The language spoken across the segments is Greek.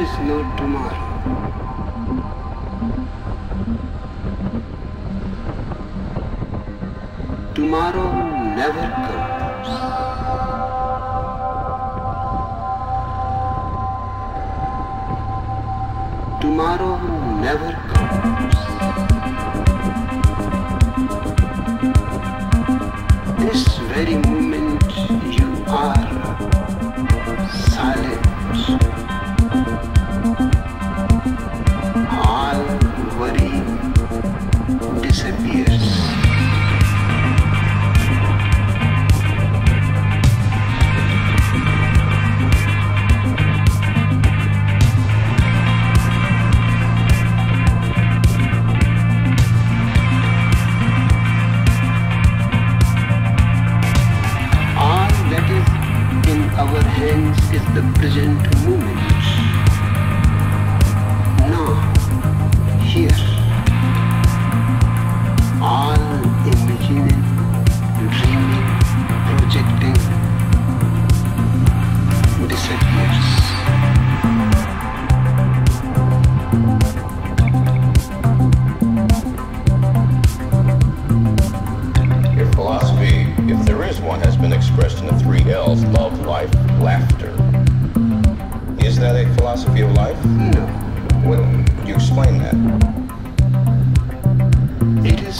is no tomorrow. Tomorrow never comes. Tomorrow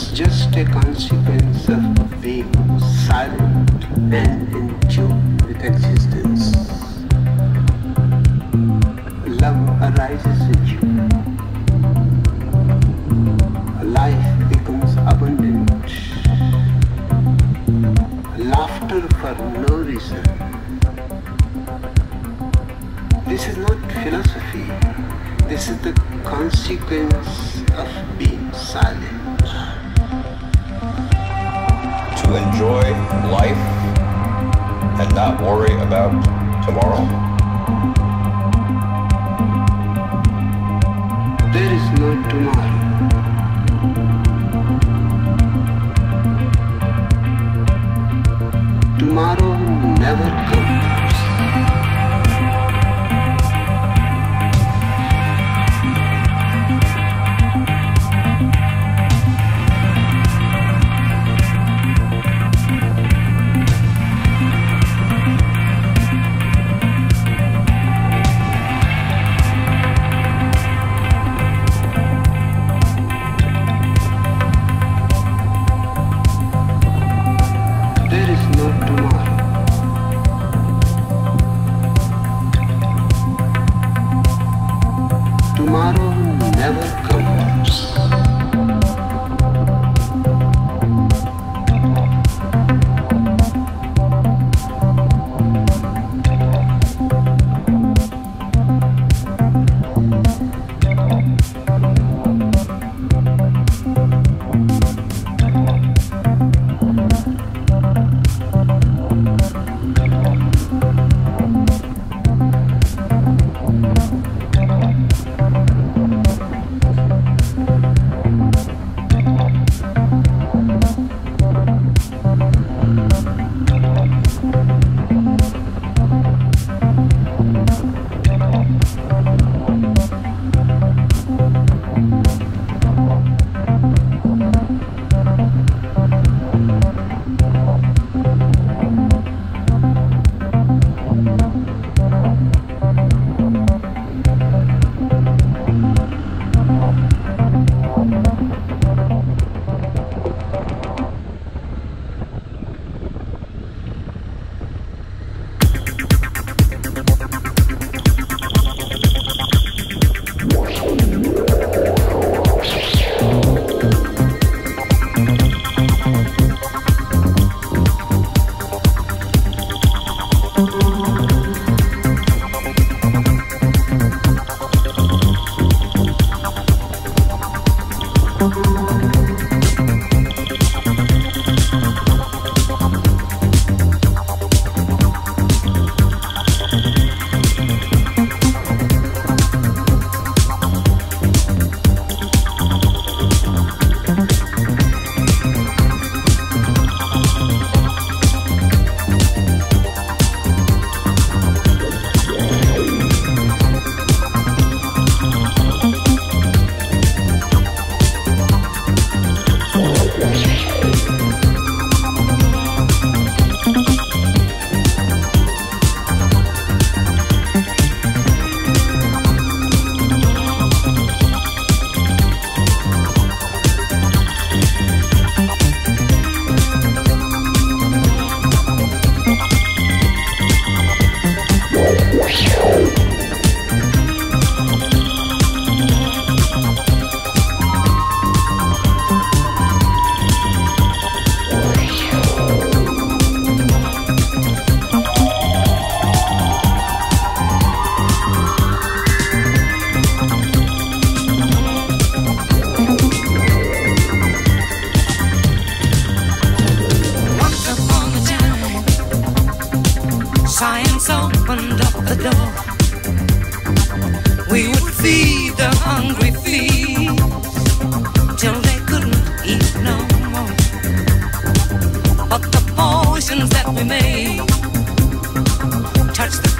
It's just a consequence of being silent and in tune with existence. Love arises in you. Life becomes abundant. Laughter for no reason. This is not philosophy. This is the consequence of being silent. to enjoy life and not worry about tomorrow? There is no tomorrow. Tomorrow never comes.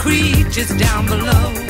creatures down below.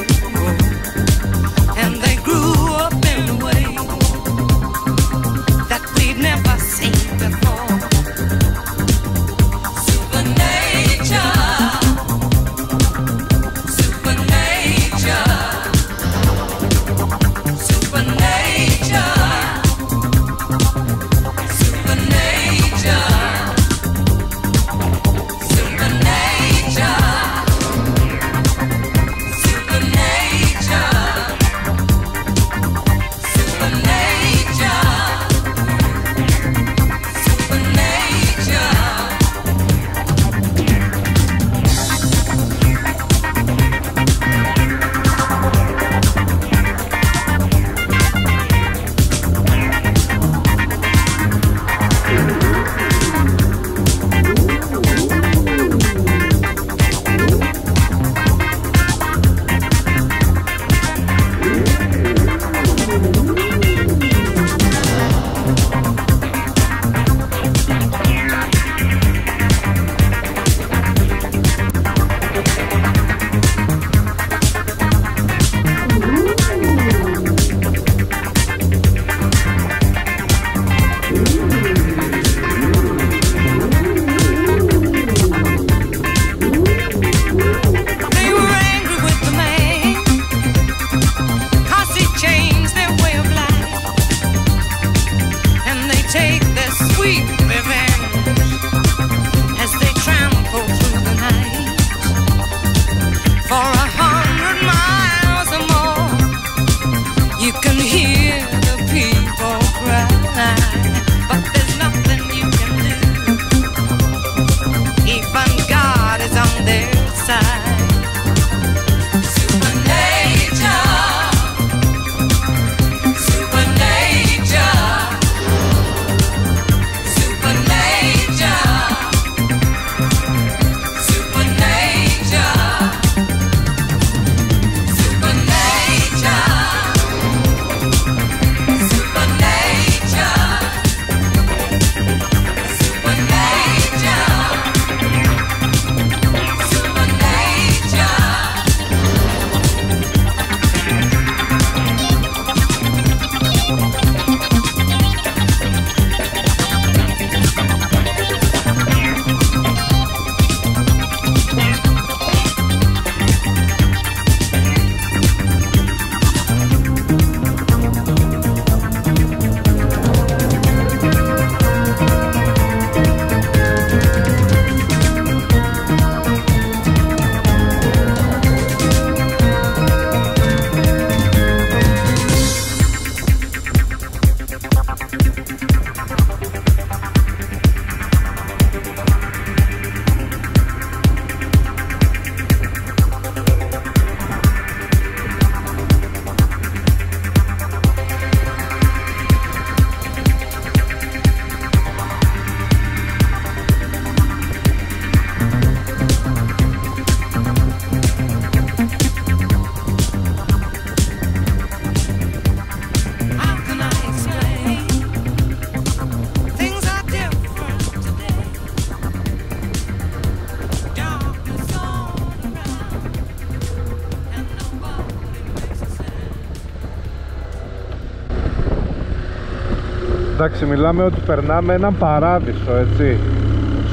Εντάξει, μιλάμε ότι περνάμε έναν παράδεισο, έτσι.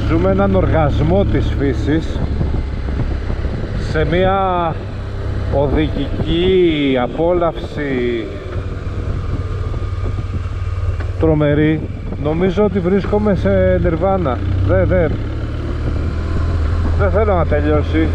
Ζούμε έναν οργασμό της φύσης σε μια οδηγική απόλαυση τρομερή. Νομίζω ότι βρίσκομαι σε νιρβάνα δεν, δεν, δεν θέλω να τελειώσει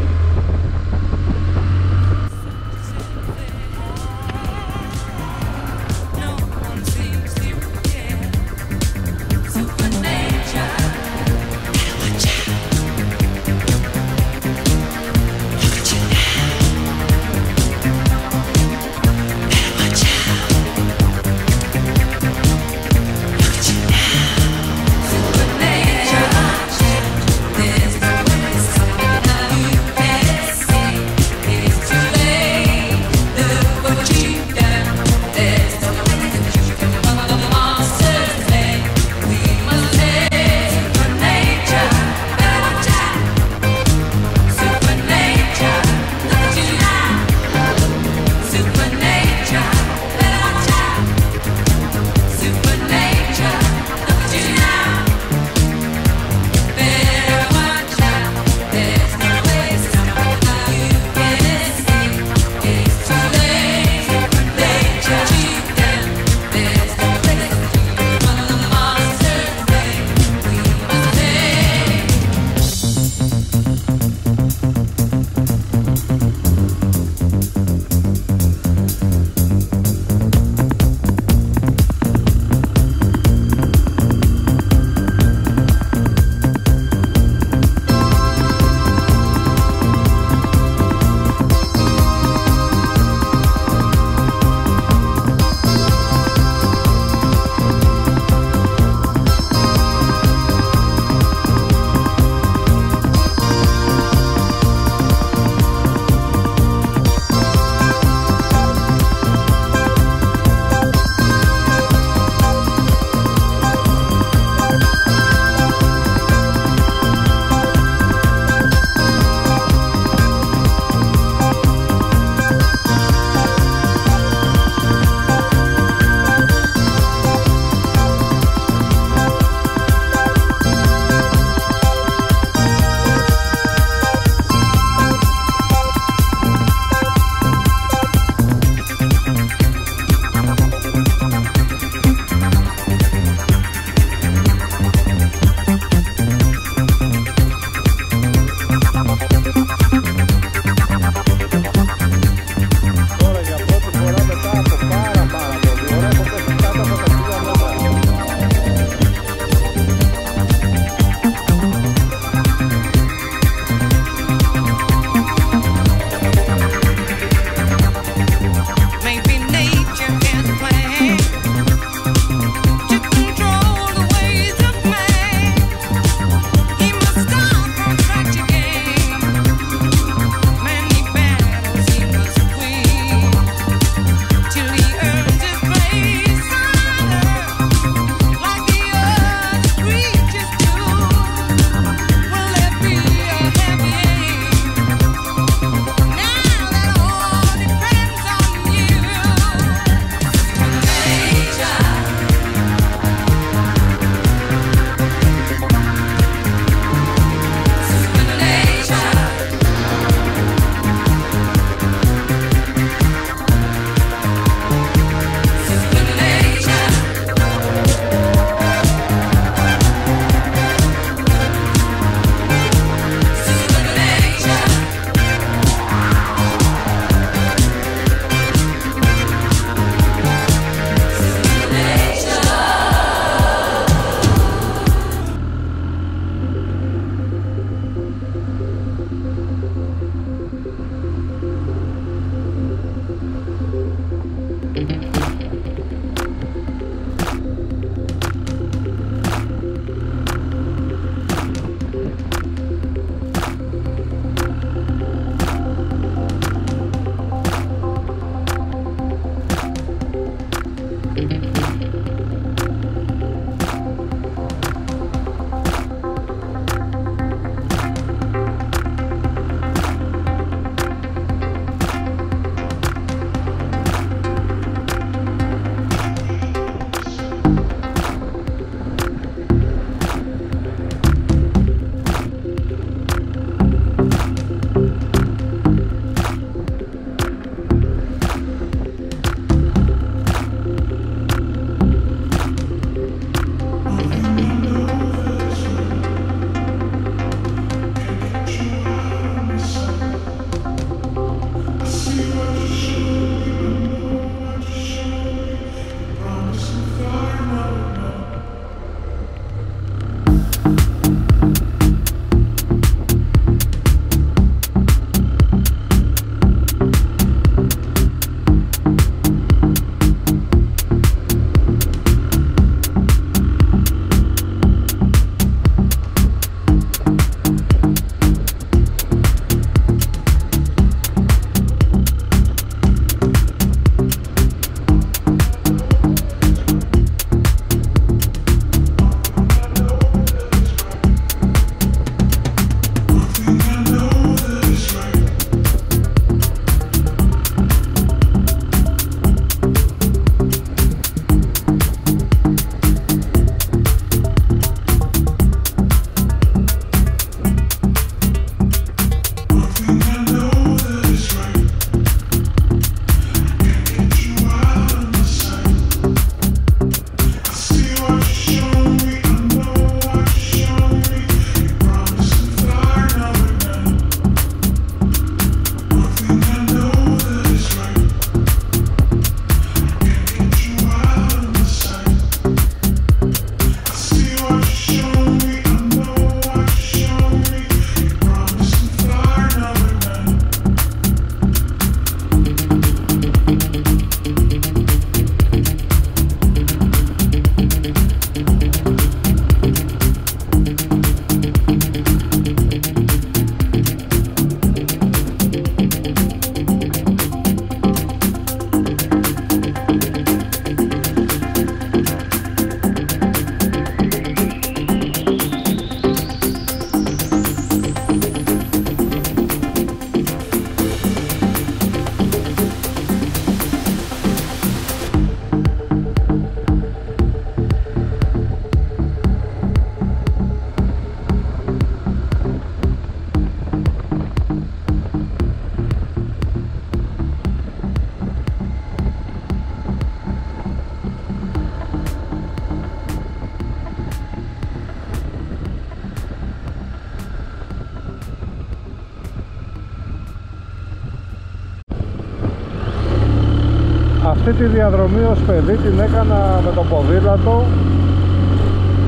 τη διαδρομή ως παιδί την έκανα με το ποδήλατο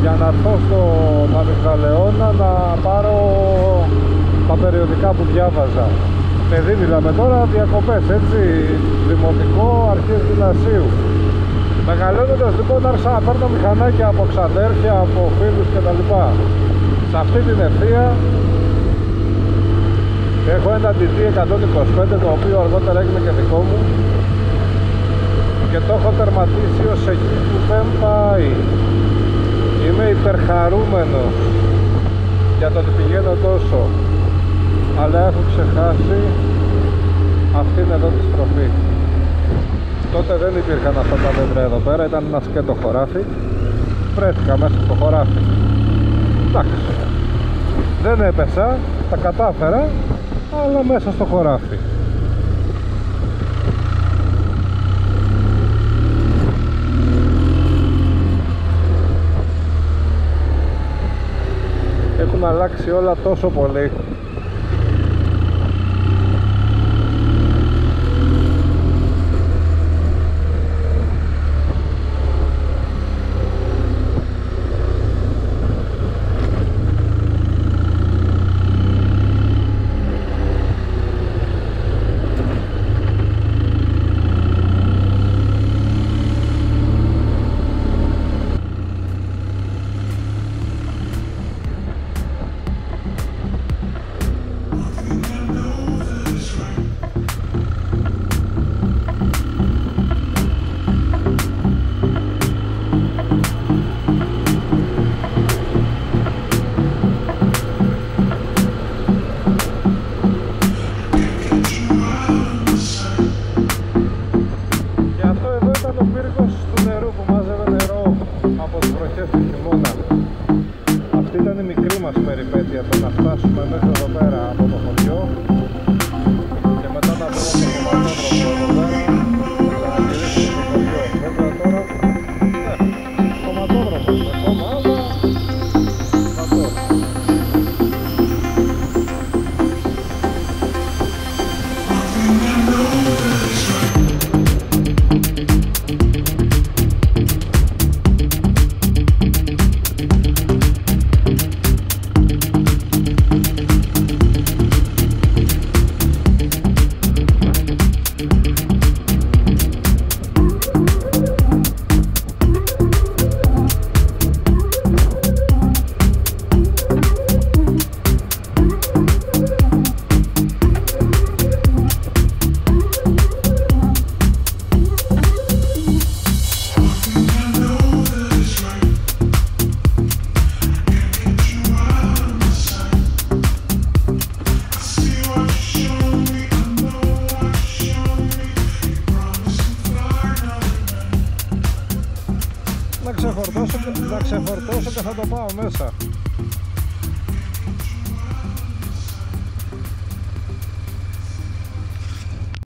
για να έρθω στο Αμυγδαλαιώνα να πάρω τα περιοδικά που διάβαζα. Παιδί μιλάμε τώρα, διακοπές έτσι, δημοτικό, αρχές γυμνασίου. Μεγαλώνοντας λοιπόν άρχισα να παίρνω μηχανάκια από ξαδέρφια, από φίλους κτλ. Σε αυτή την ευθεία έχω ένα DD 125 το οποίο αργότερα έγινε και δικό μου και το έχω τερματίσει ως εκεί που δεν πάει. Είμαι υπερχαρούμενος για το ότι πηγαίνω τόσο αλλά έχω ξεχάσει αυτήν εδώ τη στροφή. Τότε δεν υπήρχαν αυτά τα δέντρα εδώ πέρα, ήταν ένας σκέτο χωράφι. Βρέθηκα μέσα στο χωράφι. Εντάξει. Δεν έπεσα, τα κατάφερα, αλλά μέσα στο χωράφι. Έχουν αλλάξει όλα τόσο πολύ